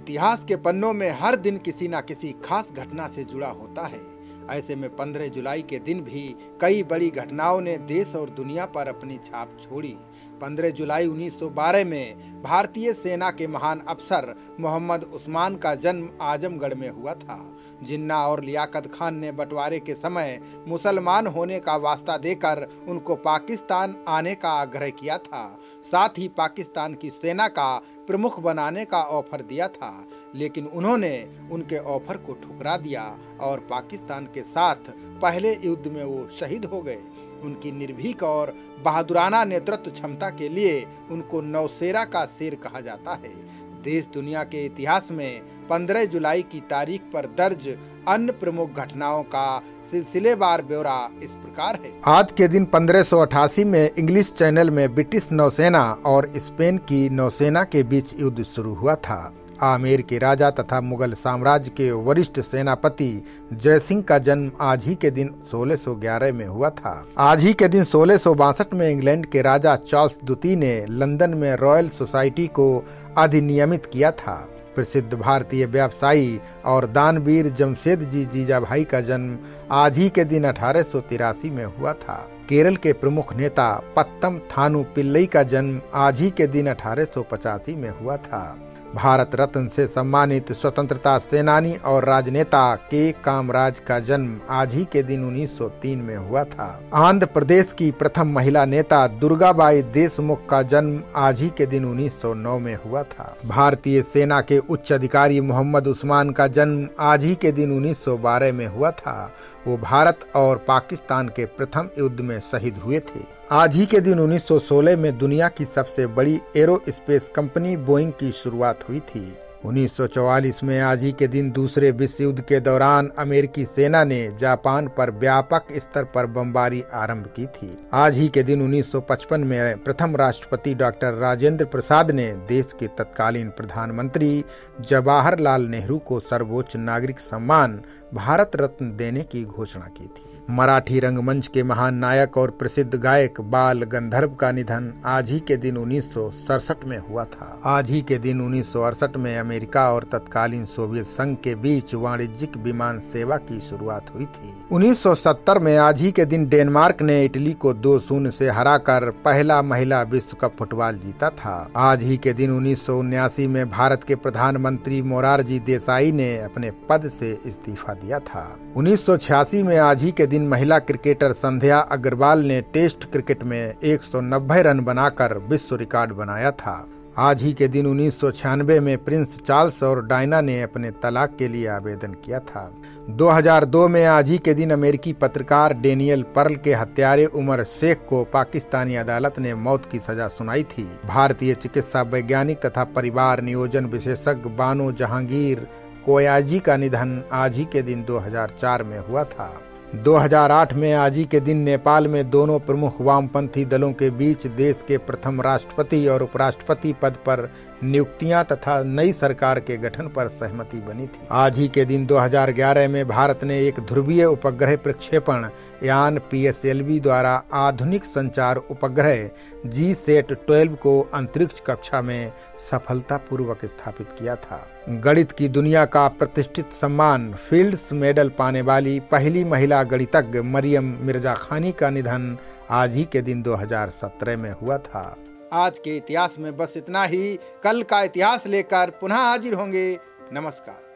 इतिहास के पन्नों में हर दिन किसी ना किसी खास घटना से जुड़ा होता है। ऐसे में 15 जुलाई के दिन भी कई बड़ी घटनाओं ने देश और दुनिया पर अपनी छाप छोड़ी। 15 जुलाई 1912 में भारतीय सेना के महान अफसर मोहम्मद उस्मान का जन्म आजमगढ़ में हुआ था। जिन्ना और लियाकत खान ने बंटवारे के समय मुसलमान होने का वास्ता देकर उनको पाकिस्तान आने का आग्रह किया था। साथ ही पाकिस्तान की सेना का प्रमुख बनाने का ऑफ़र दिया था, लेकिन उन्होंने उनके ऑफ़र को ठुकरा दिया और पाकिस्तान के साथ पहले युद्ध में वो शहीद हो गए। उनकी निर्भीक और बहादुराना नेतृत्व क्षमता के लिए उनको नौसेरा का शेर कहा जाता है। देश दुनिया के इतिहास में 15 जुलाई की तारीख पर दर्ज अन्य प्रमुख घटनाओं का सिलसिलेवार ब्यौरा इस प्रकार है। आज के दिन 1588 में इंग्लिश चैनल में ब्रिटिश नौसेना और स्पेन की नौसेना के बीच युद्ध शुरू हुआ था। आमेर के राजा तथा मुगल साम्राज्य के वरिष्ठ सेनापति जयसिंह का जन्म आज ही के दिन 1611 में हुआ था। आज ही के दिन सोलह में इंग्लैंड के राजा चार्ल्स द्वितीय ने लंदन में रॉयल सोसाइटी को अधिनियमित किया था। प्रसिद्ध भारतीय व्यवसायी और दानवीर जमशेद जी जीजाभाई का जन्म आज ही के दिन अठारह सौ तिरासी में हुआ था। केरल के प्रमुख नेता पत्तम थानु पिल्लई का जन्म आज ही के दिन अठारह सौ पचासी में हुआ था। भारत रत्न से सम्मानित स्वतंत्रता सेनानी और राजनेता के कामराज का जन्म आज ही के दिन 1903 में हुआ था। आंध्र प्रदेश की प्रथम महिला नेता दुर्गाबाई देशमुख का जन्म आज ही के दिन 1909 में हुआ था। भारतीय सेना के उच्च अधिकारी मोहम्मद उस्मान का जन्म आज ही के दिन 1912 में हुआ था। वो भारत और पाकिस्तान के प्रथम युद्ध में शहीद हुए थे। आज ही के दिन 1916 में दुनिया की सबसे बड़ी एरोस्पेस कंपनी बोइंग की शुरुआत हुई थी। 1944 में आज ही के दिन दूसरे विश्व युद्ध के दौरान अमेरिकी सेना ने जापान पर व्यापक स्तर पर बमबारी आरंभ की थी। आज ही के दिन 1955 में प्रथम राष्ट्रपति डॉक्टर राजेंद्र प्रसाद ने देश के तत्कालीन प्रधानमंत्री जवाहरलाल नेहरू को सर्वोच्च नागरिक सम्मान, भारत रत्न देने की घोषणा की थी। मराठी रंगमंच के महान नायक और प्रसिद्ध गायक बाल गंधर्व का निधन आज ही के दिन उन्नीस सौ सड़सठ में हुआ था। आज ही के दिन उन्नीस सौ अड़सठ में अमेरिका और तत्कालीन सोवियत संघ के बीच वाणिज्यिक विमान सेवा की शुरुआत हुई थी। 1970 में आज ही के दिन डेनमार्क ने इटली को दो शून्य से हराकर पहला महिला विश्व कप फुटबॉल जीता था। आज ही के दिन उन्नीस में भारत के प्रधानमंत्री मोरारजी देसाई ने अपने पद से इस्तीफा दिया था। उन्नीस सौ छियासी में आज ही के दिन महिला क्रिकेटर संध्या अग्रवाल ने टेस्ट क्रिकेट में 190 रन बनाकर विश्व रिकॉर्ड बनाया था। आज ही के दिन उन्नीस सौ छियानवे में प्रिंस चार्ल्स और डायना ने अपने तलाक के लिए आवेदन किया था। 2002 में आज ही के दिन अमेरिकी पत्रकार डेनियल पर्ल के हत्यारे उमर शेख को पाकिस्तानी अदालत ने मौत की सजा सुनाई थी। भारतीय चिकित्सा वैज्ञानिक तथा परिवार नियोजन विशेषज्ञ बानो जहांगीर कोयाजी का निधन आज ही के दिन 2004 में हुआ था। 2008 में आज ही के दिन नेपाल में दोनों प्रमुख वामपंथी दलों के बीच देश के प्रथम राष्ट्रपति और उपराष्ट्रपति पद पर नियुक्तियाँ तथा नई सरकार के गठन पर सहमति बनी थी। आज ही के दिन 2011 में भारत ने एक ध्रुवीय उपग्रह प्रक्षेपण, यान पीएसएलवी द्वारा आधुनिक संचार उपग्रह जी सेट ट्वेल्व को अंतरिक्ष कक्षा में सफलतापूर्वक स्थापित किया था। गणित की दुनिया का प्रतिष्ठित सम्मान फील्ड्स मेडल पाने वाली पहली महिला गणितज्ञ मरियम मिर्ज़ा खानी का निधन आज ही के दिन 2017 में हुआ था। आज के इतिहास में बस इतना ही। कल का इतिहास लेकर पुनः हाजिर होंगे। नमस्कार।